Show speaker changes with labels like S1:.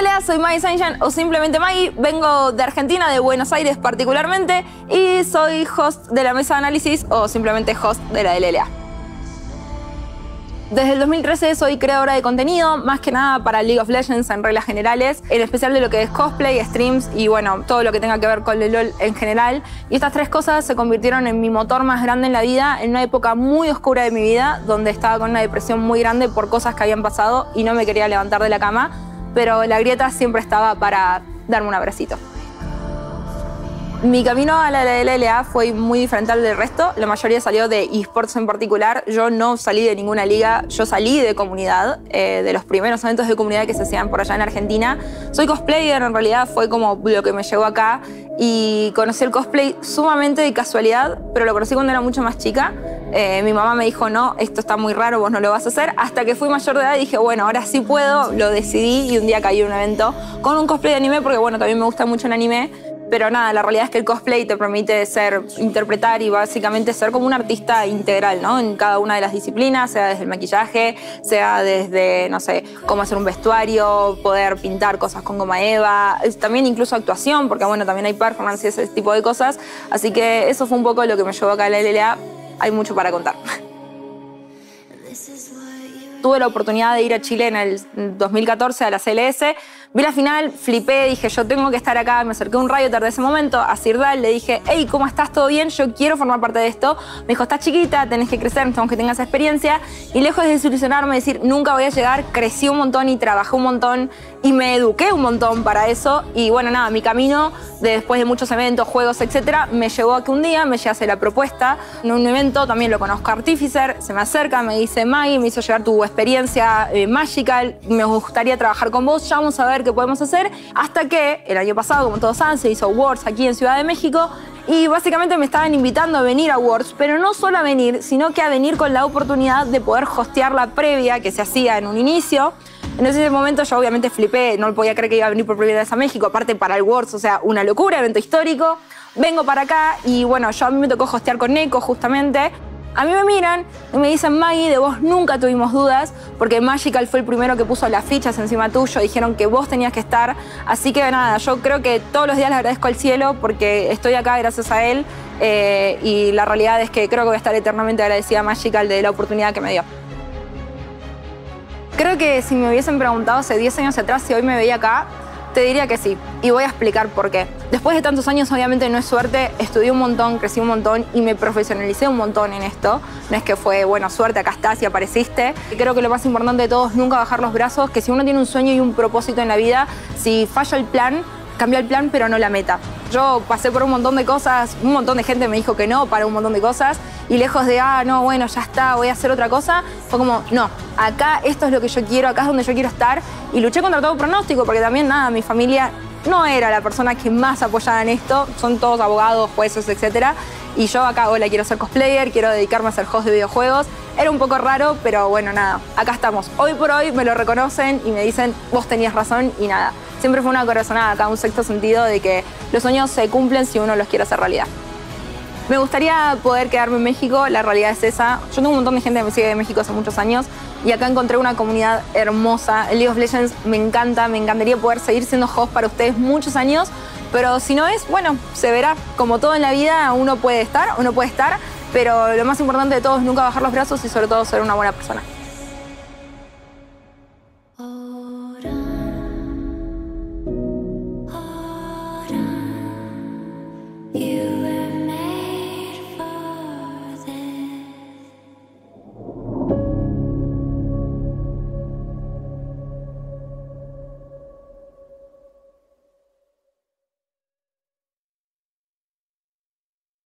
S1: Hola, soy Maggie Sunshine o simplemente Maggie. Vengo de Argentina, de Buenos Aires particularmente, y soy host de la mesa de análisis o simplemente host de la LLA. Desde el 2013 soy creadora de contenido, más que nada para League of Legends en reglas generales, en especial de lo que es cosplay, streams y bueno, todo lo que tenga que ver con el LOL en general. Y estas tres cosas se convirtieron en mi motor más grande en la vida, en una época muy oscura de mi vida, donde estaba con una depresión muy grande por cosas que habían pasado y no me quería levantar de la cama, pero la grieta siempre estaba para darme un abracito. Mi camino a la LLA fue muy diferente al del resto. La mayoría salió de esports en particular. Yo no salí de ninguna liga, yo salí de comunidad, eh, de los primeros eventos de comunidad que se hacían por allá en Argentina. Soy cosplayer, en realidad fue como lo que me llevó acá. Y conocí el cosplay sumamente de casualidad, pero lo conocí cuando era mucho más chica. Eh, mi mamá me dijo, no, esto está muy raro, vos no lo vas a hacer. Hasta que fui mayor de edad dije, bueno, ahora sí puedo, lo decidí y un día caí en un evento con un cosplay de anime, porque bueno, también me gusta mucho el anime pero nada, la realidad es que el cosplay te permite ser, interpretar y básicamente ser como un artista integral, ¿no? En cada una de las disciplinas, sea desde el maquillaje, sea desde, no sé, cómo hacer un vestuario, poder pintar cosas con goma eva, también incluso actuación, porque bueno, también hay performance y ese tipo de cosas. Así que eso fue un poco lo que me llevó acá a la LLA. Hay mucho para contar. Tuve la oportunidad de ir a Chile en el 2014 a la CLS Vi la final, flipé, dije, yo tengo que estar acá. Me acerqué a un rayo de ese momento a Sirdal, le dije, hey, ¿cómo estás? ¿Todo bien? Yo quiero formar parte de esto. Me dijo, estás chiquita, tenés que crecer, necesitamos que tengas experiencia. Y lejos de desilusionarme, decir, nunca voy a llegar, crecí un montón y trabajé un montón y me eduqué un montón para eso. Y bueno, nada, mi camino, de, después de muchos eventos, juegos, etcétera, me llevó a un día me llegase la propuesta. En un evento también lo conozco Artificer, se me acerca, me dice, Maggie, me hizo llegar tu experiencia eh, magical, me gustaría trabajar con vos, ya vamos a ver qué podemos hacer, hasta que el año pasado, como todos saben, se hizo Worlds aquí en Ciudad de México y básicamente me estaban invitando a venir a Worlds, pero no solo a venir, sino que a venir con la oportunidad de poder hostear la previa que se hacía en un inicio. En ese momento yo obviamente flipé, no podía creer que iba a venir por primera vez a México, aparte para el Worlds, o sea, una locura, evento histórico. Vengo para acá y bueno, yo a mí me tocó hostear con Neko justamente. A mí me miran y me dicen, Maggie, de vos nunca tuvimos dudas, porque Magical fue el primero que puso las fichas encima tuyo, dijeron que vos tenías que estar. Así que nada, yo creo que todos los días le agradezco al cielo porque estoy acá gracias a él eh, y la realidad es que creo que voy a estar eternamente agradecida a Magical de la oportunidad que me dio. Creo que si me hubiesen preguntado hace 10 años atrás si hoy me veía acá, te diría que sí, y voy a explicar por qué. Después de tantos años, obviamente no es suerte, estudié un montón, crecí un montón y me profesionalicé un montón en esto. No es que fue, bueno, suerte, acá estás y apareciste. Creo que lo más importante de todo es nunca bajar los brazos, que si uno tiene un sueño y un propósito en la vida, si falla el plan, cambia el plan, pero no la meta. Yo pasé por un montón de cosas, un montón de gente me dijo que no para un montón de cosas y lejos de, ah, no, bueno, ya está, voy a hacer otra cosa, fue como, no, acá esto es lo que yo quiero, acá es donde yo quiero estar y luché contra todo pronóstico porque también, nada, mi familia no era la persona que más apoyaba en esto, son todos abogados, jueces, etcétera. Y yo acá, hola, quiero ser cosplayer, quiero dedicarme a ser host de videojuegos. Era un poco raro, pero bueno, nada, acá estamos. Hoy por hoy me lo reconocen y me dicen, vos tenías razón y nada siempre fue una corazonada acá, un sexto sentido de que los sueños se cumplen si uno los quiere hacer realidad. Me gustaría poder quedarme en México, la realidad es esa. Yo tengo un montón de gente que me sigue de México hace muchos años y acá encontré una comunidad hermosa. El League of Legends me encanta, me encantaría poder seguir siendo host para ustedes muchos años, pero si no es, bueno, se verá. Como todo en la vida, uno puede estar, uno puede estar, pero lo más importante de todo es nunca bajar los brazos y sobre todo ser una buena persona. you.